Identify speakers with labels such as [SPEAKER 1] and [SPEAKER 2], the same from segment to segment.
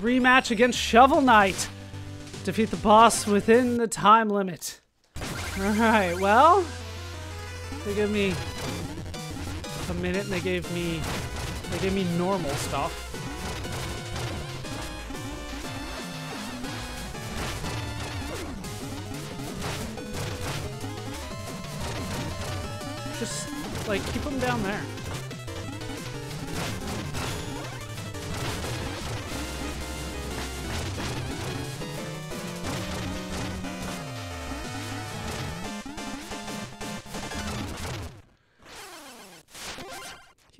[SPEAKER 1] rematch against Shovel Knight. Defeat the boss within the time limit. Alright, well, they gave me a minute and they gave me, they gave me normal stuff. Just, like, keep them down there.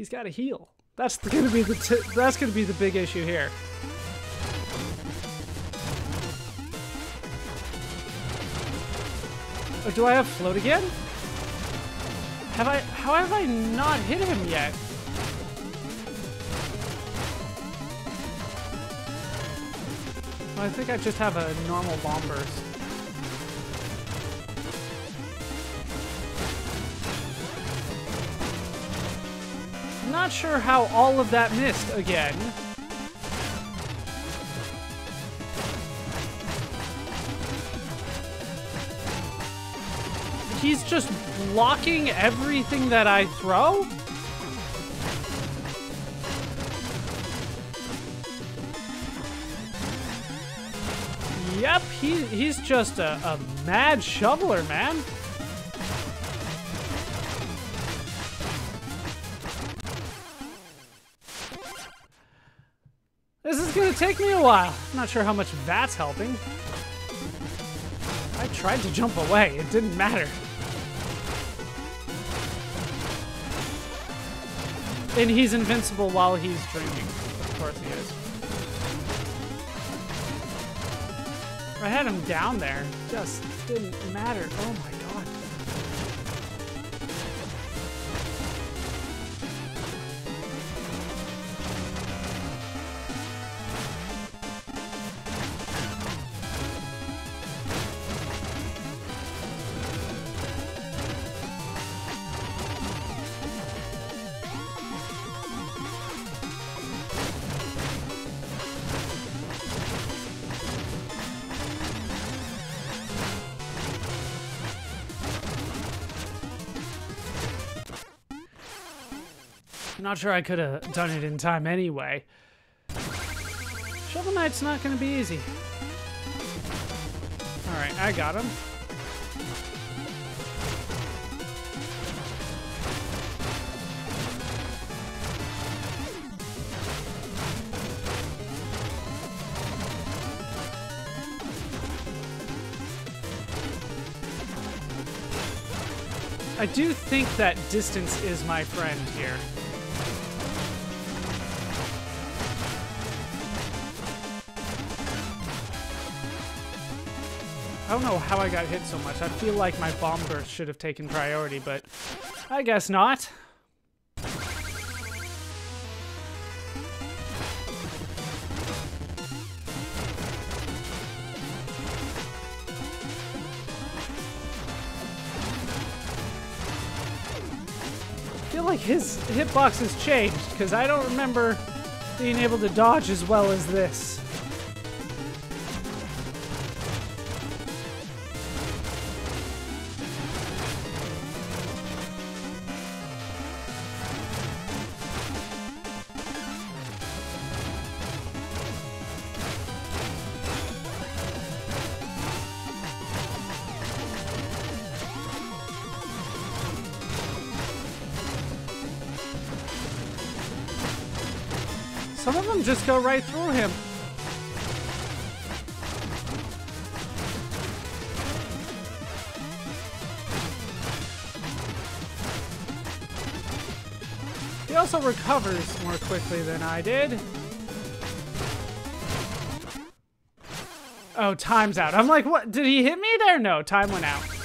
[SPEAKER 1] He's got to heal. That's going to be the that's going to be the big issue here. Oh, do I have float again? Have I? How have I not hit him yet? I think I just have a normal bomb burst. Not sure how all of that missed again. He's just blocking everything that I throw? Yep, he, he's just a, a mad shoveler, man. Take me a while. Not sure how much that's helping. I tried to jump away. It didn't matter. And he's invincible while he's drinking. Of course he is. I had him down there. Just didn't matter. Oh my I'm not sure I could have done it in time anyway. Shovel Knight's not going to be easy. Alright, I got him. I do think that distance is my friend here. I don't know how I got hit so much. I feel like my bomb burst should have taken priority, but I guess not. I feel like his hitbox has changed, because I don't remember being able to dodge as well as this. Some of them just go right through him. He also recovers more quickly than I did. Oh, time's out. I'm like, what? Did he hit me there? No, time went out.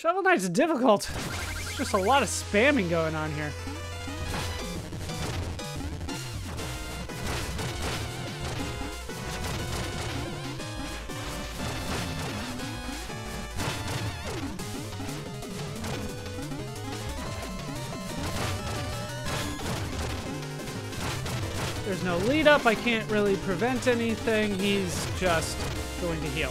[SPEAKER 1] Shovel Knight's difficult. It's just a lot of spamming going on here. There's no lead up. I can't really prevent anything. He's just going to heal.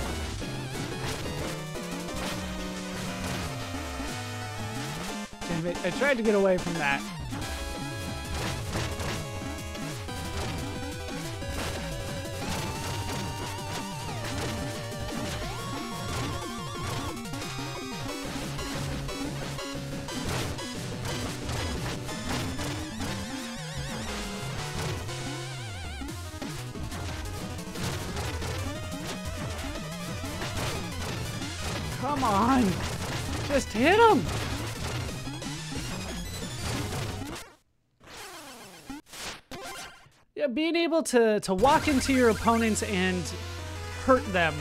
[SPEAKER 1] I tried to get away from that. Come on. Just hit him. Being able to, to walk into your opponents and hurt them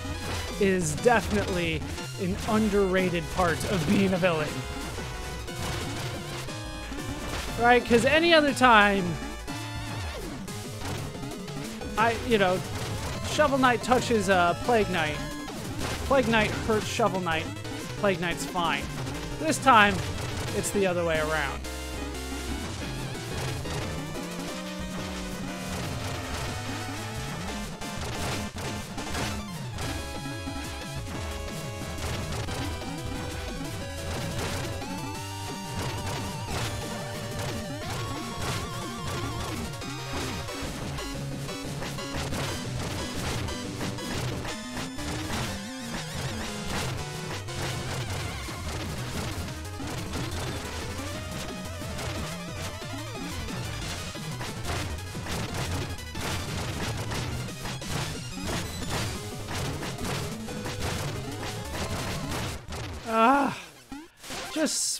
[SPEAKER 1] is definitely an underrated part of being a villain. Right? Because any other time, I, you know, Shovel Knight touches uh, Plague Knight. Plague Knight hurts Shovel Knight. Plague Knight's fine. This time, it's the other way around.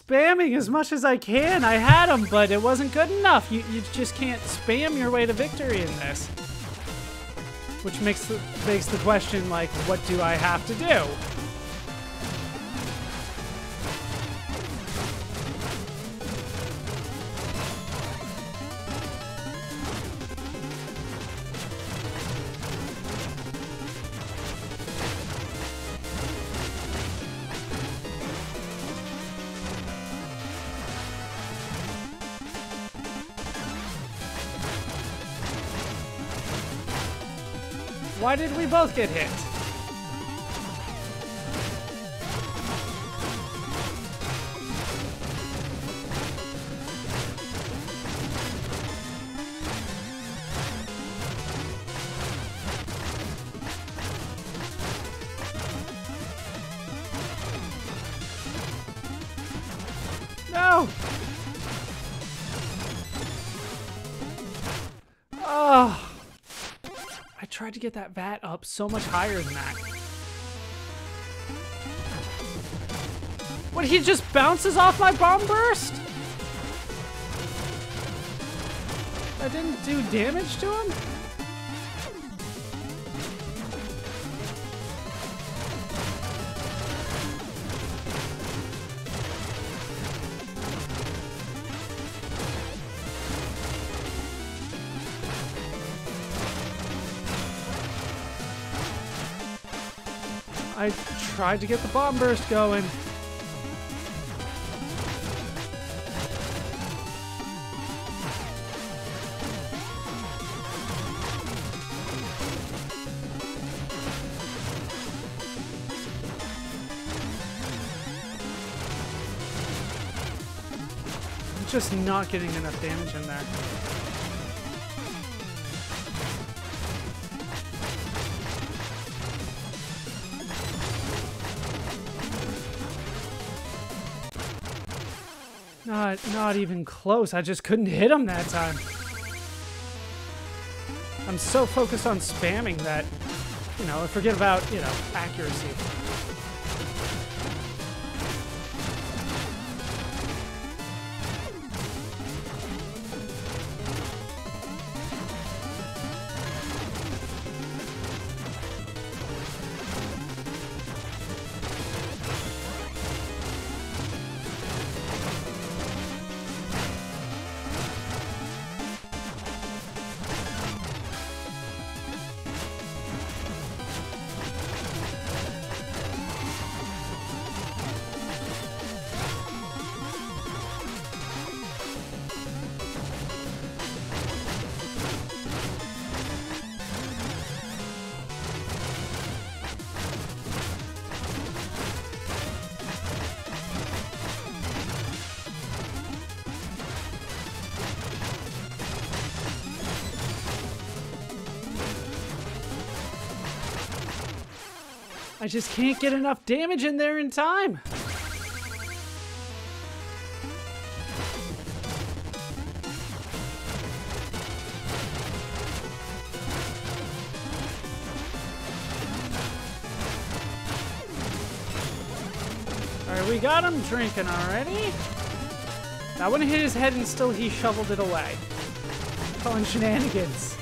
[SPEAKER 1] Spamming as much as I can. I had him, but it wasn't good enough. You, you just can't spam your way to victory in this. Which makes the, makes the question, like, what do I have to do? Why did we both get hit? Tried to get that vat up so much higher than that. What, he just bounces off my bomb burst? That didn't do damage to him? I tried to get the bomb burst going. Just not getting enough damage in there. Not, not even close. I just couldn't hit him that time. I'm so focused on spamming that, you know, I forget about, you know, accuracy. I just can't get enough damage in there in time. Alright, we got him drinking already. That one hit his head and still he shoveled it away. Calling shenanigans.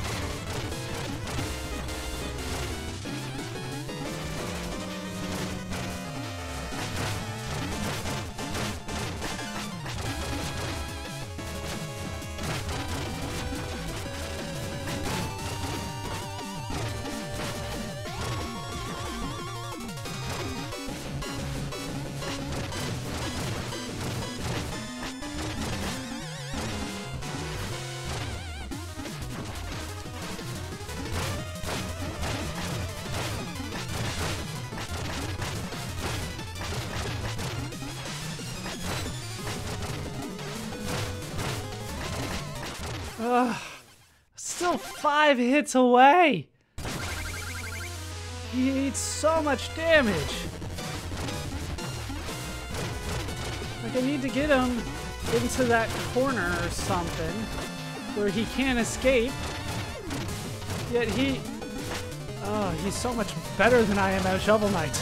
[SPEAKER 1] Five hits away. He eats so much damage. Like, I need to get him into that corner or something where he can't escape. Yet he... Oh, he's so much better than I am at Shovel Knight.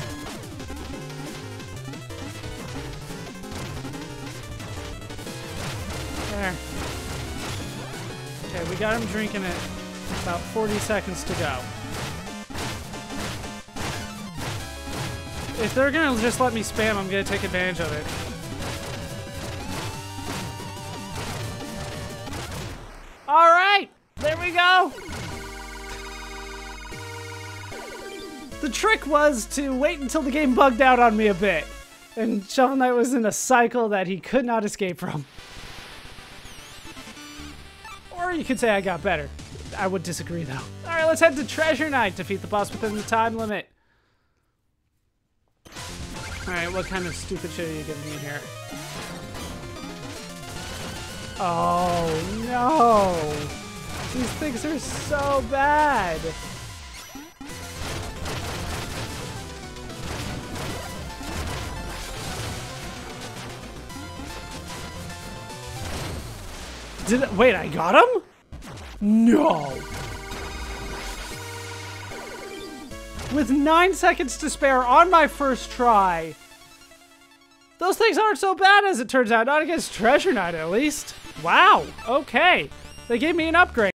[SPEAKER 1] There. Okay, we got him drinking it. About 40 seconds to go. If they're gonna just let me spam, I'm gonna take advantage of it. Alright! There we go! The trick was to wait until the game bugged out on me a bit. And Shovel Knight was in a cycle that he could not escape from. You could say I got better. I would disagree though. Alright, let's head to Treasure Knight. Defeat the boss within the time limit. Alright, what kind of stupid shit are you giving me here? Oh no! These things are so bad! Did it, wait, I got him? No. With nine seconds to spare on my first try. Those things aren't so bad as it turns out. Not against Treasure Knight, at least. Wow. Okay. They gave me an upgrade.